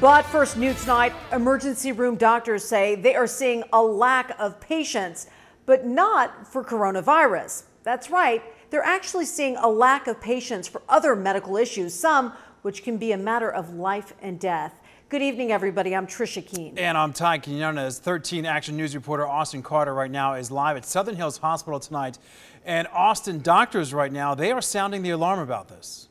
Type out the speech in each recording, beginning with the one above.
But first, new tonight, emergency room doctors say they are seeing a lack of patients, but not for coronavirus. That's right, they're actually seeing a lack of patients for other medical issues, some which can be a matter of life and death. Good evening, everybody. I'm Trisha Keene. And I'm Todd Quinones. 13 Action News reporter Austin Carter right now is live at Southern Hills Hospital tonight. And Austin doctors right now, they are sounding the alarm about this.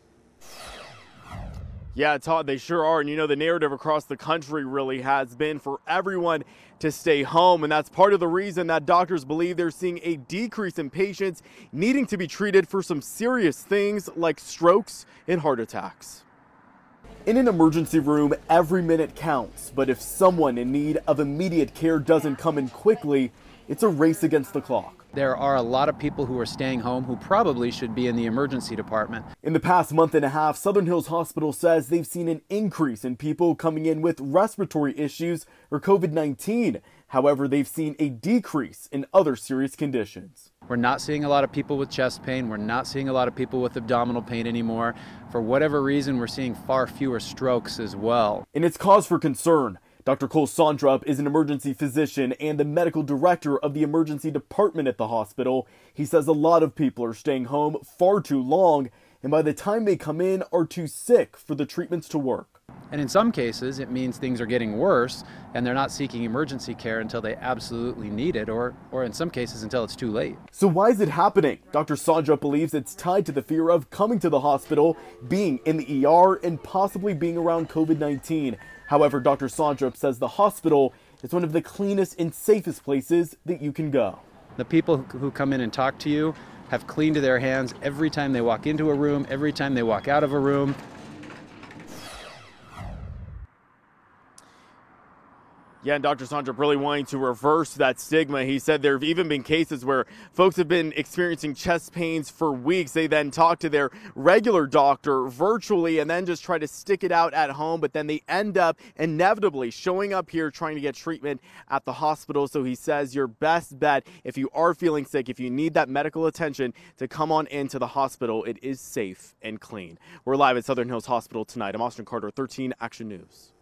Yeah, Todd, they sure are. And you know, the narrative across the country really has been for everyone to stay home. And that's part of the reason that doctors believe they're seeing a decrease in patients needing to be treated for some serious things like strokes and heart attacks. In an emergency room, every minute counts. But if someone in need of immediate care doesn't come in quickly, it's a race against the clock. There are a lot of people who are staying home who probably should be in the emergency department. In the past month and a half, Southern Hills Hospital says they've seen an increase in people coming in with respiratory issues or COVID 19. However, they've seen a decrease in other serious conditions. We're not seeing a lot of people with chest pain. We're not seeing a lot of people with abdominal pain anymore. For whatever reason, we're seeing far fewer strokes as well. And it's cause for concern. Dr. Cole Sondrup is an emergency physician and the medical director of the emergency department at the hospital. He says a lot of people are staying home far too long, and by the time they come in, are too sick for the treatments to work. And in some cases, it means things are getting worse and they're not seeking emergency care until they absolutely need it, or, or in some cases, until it's too late. So, why is it happening? Dr. Sondrup believes it's tied to the fear of coming to the hospital, being in the ER, and possibly being around COVID 19. However, Dr. Sondrup says the hospital is one of the cleanest and safest places that you can go. The people who come in and talk to you have cleaned their hands every time they walk into a room, every time they walk out of a room. Yeah, and Dr. Sondrup really wanting to reverse that stigma. He said there have even been cases where folks have been experiencing chest pains for weeks. They then talk to their regular doctor virtually and then just try to stick it out at home, but then they end up inevitably showing up here trying to get treatment at the hospital. So he says your best bet if you are feeling sick, if you need that medical attention, to come on into the hospital. It is safe and clean. We're live at Southern Hills Hospital tonight. I'm Austin Carter, 13 Action News.